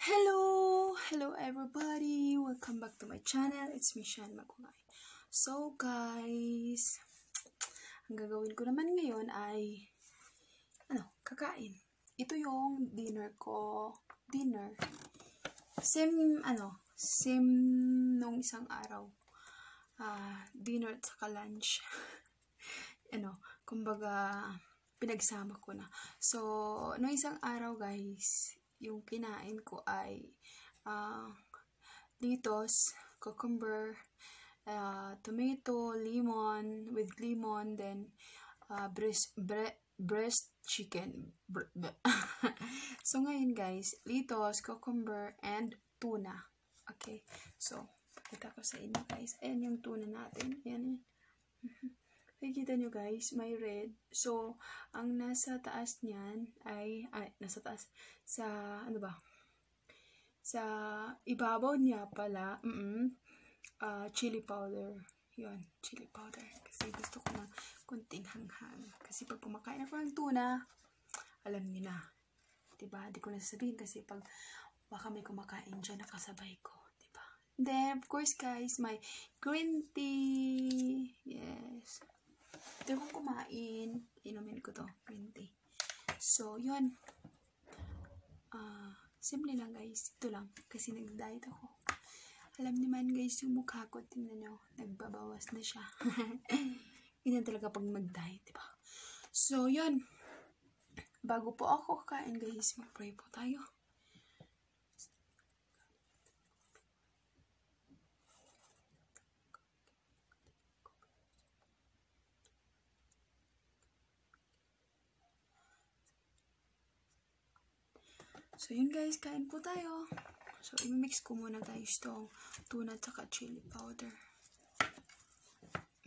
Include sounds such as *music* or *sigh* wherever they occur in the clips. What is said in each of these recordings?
Hello! Hello everybody! Welcome back to my channel. It's Shan Magulay. So guys, ang gagawin ko naman ngayon ay ano, kakain. Ito yung dinner ko. Dinner. Same, ano, same nung isang araw. Ah, dinner at saka lunch. *laughs* ano, kumbaga, pinagsama ko na. So, nung isang araw guys, yung kinain ko ay uh, litos, cucumber, uh, tomato, lemon, with lemon, then uh, breast, bre- breast chicken. *laughs* So, ngayon guys, litos, cucumber, and tuna. Okay, so, pakita ko sa inyo guys. Ayan yung tuna natin. Ayan, ayan. Nakikita nyo guys, may red. So, ang nasa taas niyan ay, ay, nasa taas, sa, ano ba? Sa ibabaw niya pala, mm -mm, uh, chili powder. Yun, chili powder. Kasi gusto ko ng kunting hanghang. Kasi pag kumakain ako ng tuna, alam niyo na. Diba? Di ko na sasabihin kasi pag baka may kumakain dyan, nakasabay ko. Diba? Then, of course guys, my green tea. Yes. Ito kong kumain. Inumin ko to. Green tea. So, yun. Uh, simple lang guys. Ito lang. Kasi nag-diet ako. Alam naman guys, yung mukha ko, tingnan nyo, nagbabawas na siya. *laughs* Ganyan talaga pag mag-diet, diba? So, yun. Bago po ako kakain guys, mag-pray po tayo. So, yun guys, kain po tayo. So, i-mix ko muna tayo itong tuna at chili powder.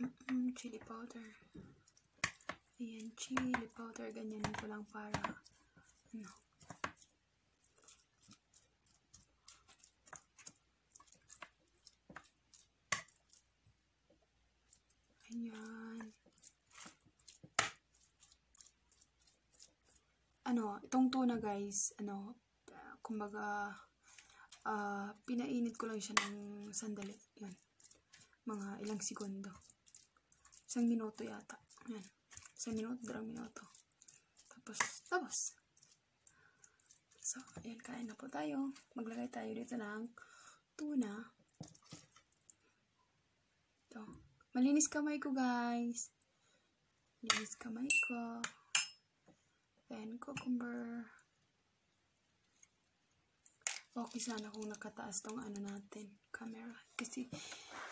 Mm -mm, chili powder. Ayan, chili powder. Ganyan ko lang para, ano, Ayan. Ano, itong tuna guys, ano, kumbaga, uh, pinainit ko lang siya ng sandali. Yan. Mga ilang segundo. Isang minuto yata. Yan. Isang minuto, dalawang minuto. Tapos, tapos. So, ayan, kain na po tayo. Maglagay tayo dito ng tuna. Ito. Malinis kamay ko, guys. Malinis kamay ko. Then, cucumber. Okay sana kung nakataas tong ano natin, camera. Kasi,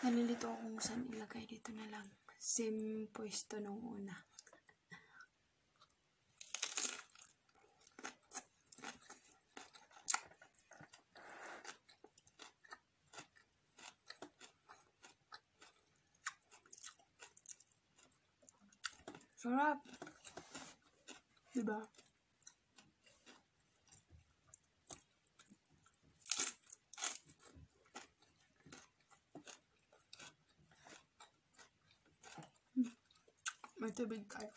nalilito ako kung saan ilagay dito na lang. Same pwesto nung una. Sarap! Diba? May tubig tayo.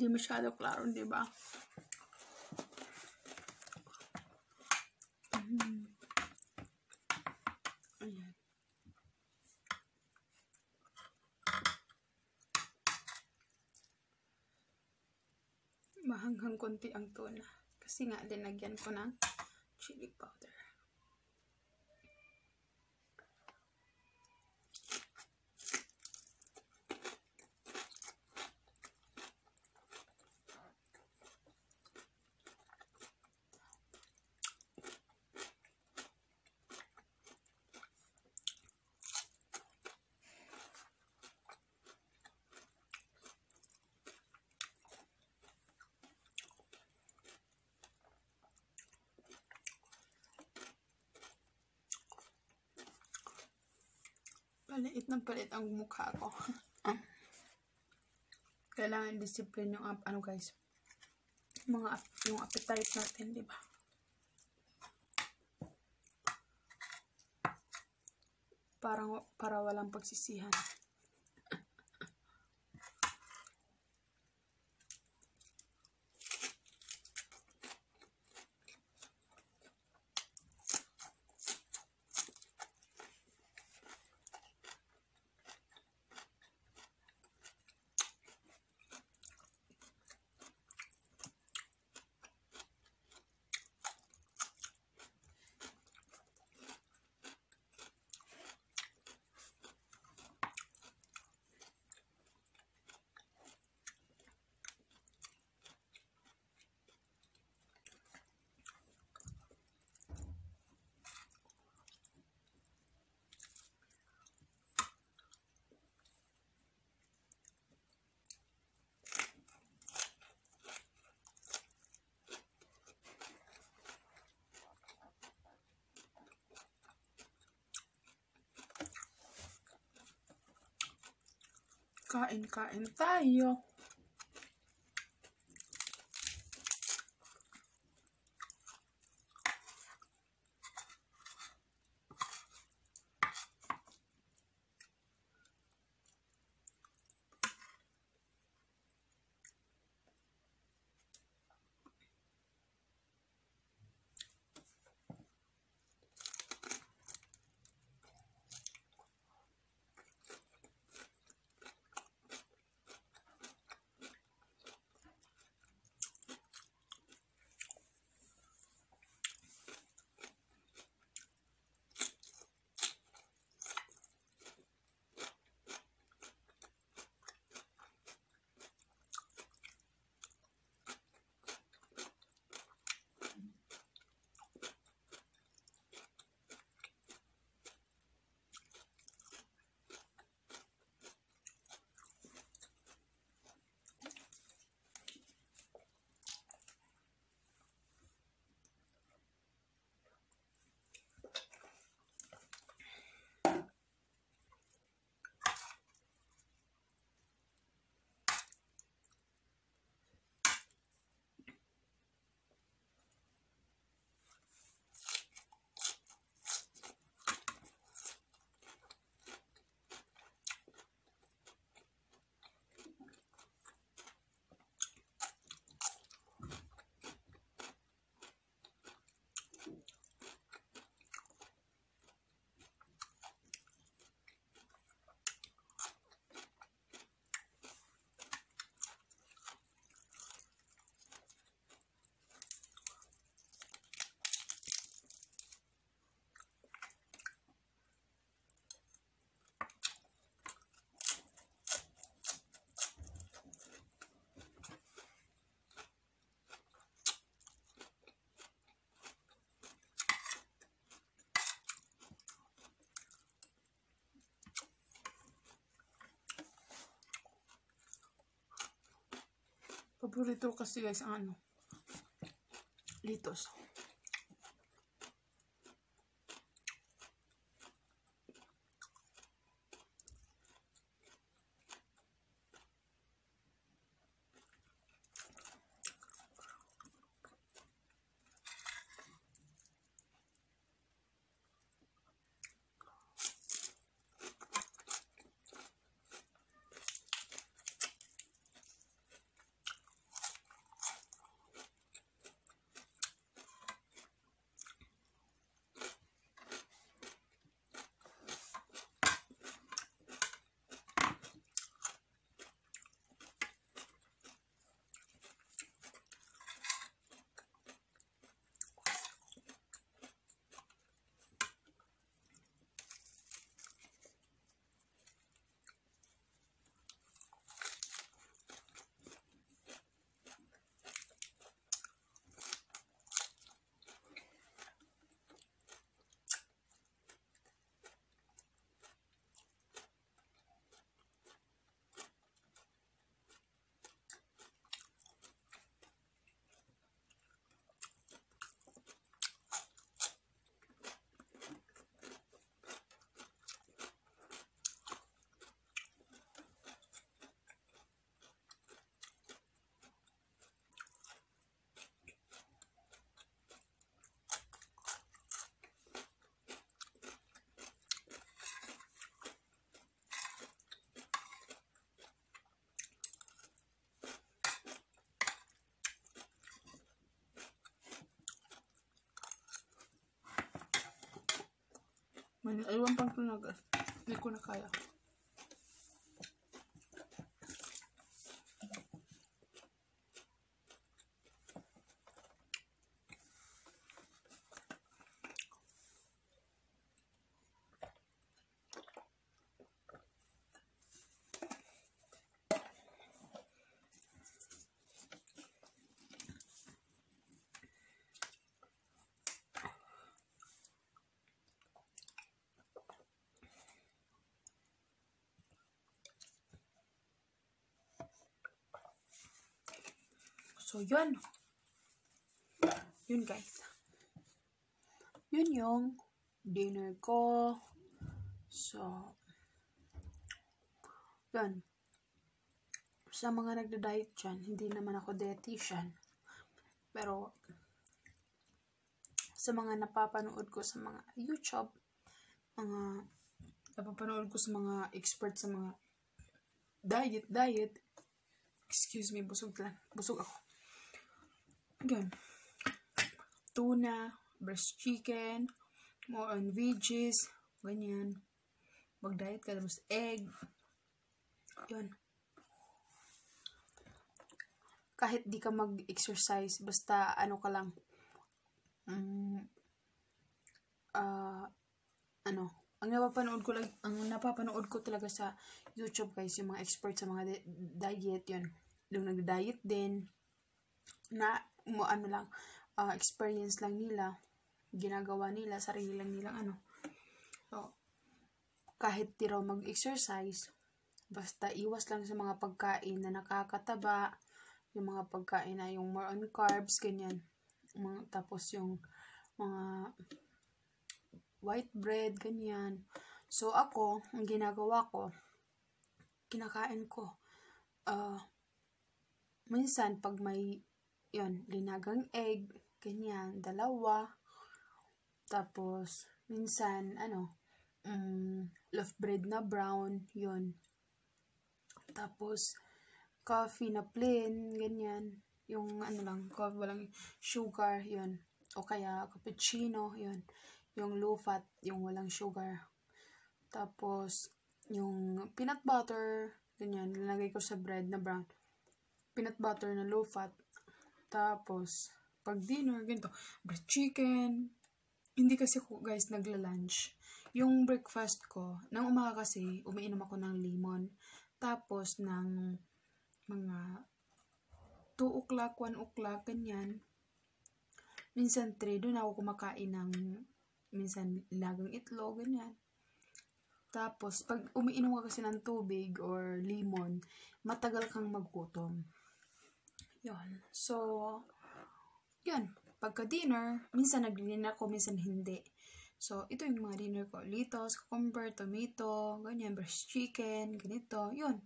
Hindi masyado klaro, di ba? Mm. Ayan. Mahanghang konti ang tuna. Kasi nga, linagyan ko ng chili powder. Paliit ng palit ang mukha ko. *laughs* Kailangan discipline yung ano guys. Mga yung appetite natin, di ba? Parang para walang pagsisihan. Kain-kain tayo. Paborito kasi guys ang ano, litos. Man, aywan pang tunagas. Hindi ko na kaya. So, yun. Yun, guys. Yun yung dinner ko. So, yun. Sa mga nagda-diet dyan, hindi naman ako dietitian. Pero, sa mga napapanood ko sa mga YouTube, mga napapanood ko sa mga expert sa mga diet, diet, excuse me, busog lang. Busog ako. Again, tuna, breast chicken, more on veggies, ganyan. Mag-diet ka, tapos egg. Yun. Kahit di ka mag-exercise, basta ano ka lang, um, uh, ano, ang napapanood ko lang, ang napapanood ko talaga sa YouTube guys, yung mga expert sa mga di- diet, yun. Yung nag-diet din, na mo ano lang uh, experience lang nila ginagawa nila sarili lang nilang ano. So kahit di raw mag-exercise basta iwas lang sa mga pagkain na nakakataba yung mga pagkain na yung more on carbs ganyan. Mga, tapos yung mga white bread ganyan. So ako ang ginagawa ko kinakain ko uh, minsan pag may yun, linagang egg, ganyan, dalawa. Tapos, minsan, ano, um, loaf bread na brown, yun. Tapos, coffee na plain, ganyan. Yung, ano lang, coffee, walang sugar, yun. O kaya, cappuccino, yun. Yung low fat, yung walang sugar. Tapos, yung peanut butter, ganyan, nilagay ko sa bread na brown. Peanut butter na low fat, tapos, pag dinner, ganito, breast chicken. Hindi kasi ako, guys, nagla-lunch. Yung breakfast ko, nang umaga kasi, umiinom ako ng lemon. Tapos, ng mga 2 o'clock, 1 o'clock, ganyan. Minsan 3, doon ako kumakain ng minsan lagang itlog, ganyan. Tapos, pag umiinom ka kasi ng tubig or lemon, matagal kang maggutom. Yun. So, yun. Pagka dinner, minsan nag-dinner ako, minsan hindi. So, ito yung mga dinner ko. Litos, cucumber, tomato, ganyan, breast chicken, ganito. Yun.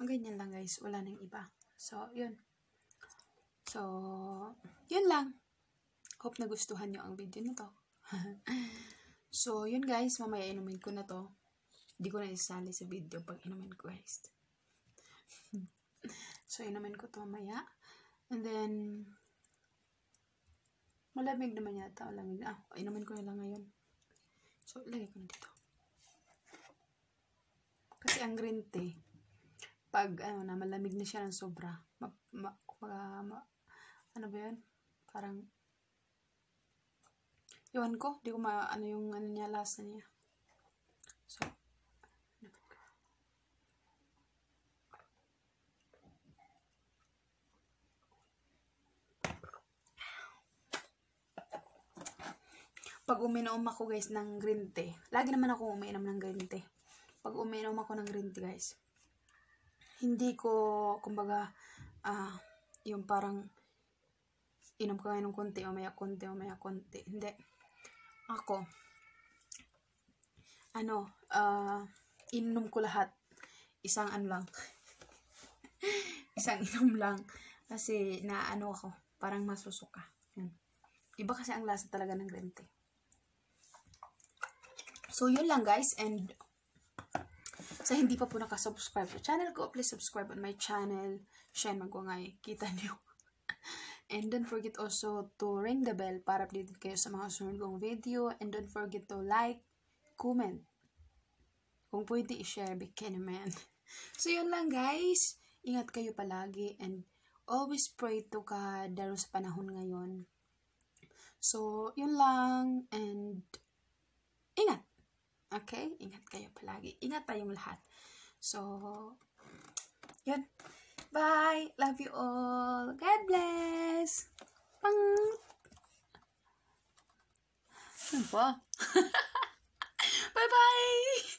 Ang ganyan lang guys. Wala nang iba. So, yun. So, yun lang. Hope na gustuhan nyo ang video na to. *laughs* so, yun guys. Mamaya inumin ko na to. Hindi ko na isali sa video pag inumin ko guys. *laughs* So, inumin ko to mamaya. And then, malamig naman yata. Malamig na. Ah, inumin ko na lang ngayon. So, ilagay ko na dito. Kasi ang green tea, pag ano na, malamig na siya ng sobra. Ma, ma, ma, ma, ano ba yun? Parang, iwan ko. Di ko ma, ano yung, ano niya, lasa niya. So, pag uminom ako guys ng green tea, lagi naman ako uminom ng green tea. Pag uminom ako ng green tea guys, hindi ko, kumbaga, ah, uh, yung parang, inom ko ngayon ng konti, mamaya konti, mamaya konti. Hindi. Ako, ano, ah, uh, inom ko lahat. Isang ano lang. *laughs* Isang inom lang. Kasi, naano ako, parang masusuka. Yan. Iba kasi ang lasa talaga ng green tea. So, yun lang guys. And, sa hindi pa po nakasubscribe sa channel ko, please subscribe on my channel. Shine Magwangay. Kita niyo. *laughs* And don't forget also to ring the bell para updated kayo sa mga sunod kong video. And don't forget to like, comment. Kung pwede i-share, bigyan naman. *laughs* So, yun lang guys. Ingat kayo palagi and always pray to God daro sa panahon ngayon. So, yun lang and ingat. Okay? Ingat kayo palagi. Ingat tayong lahat. So, yun. Bye! Love you all! God bless! Pang! Ano ba? *laughs* Bye-bye!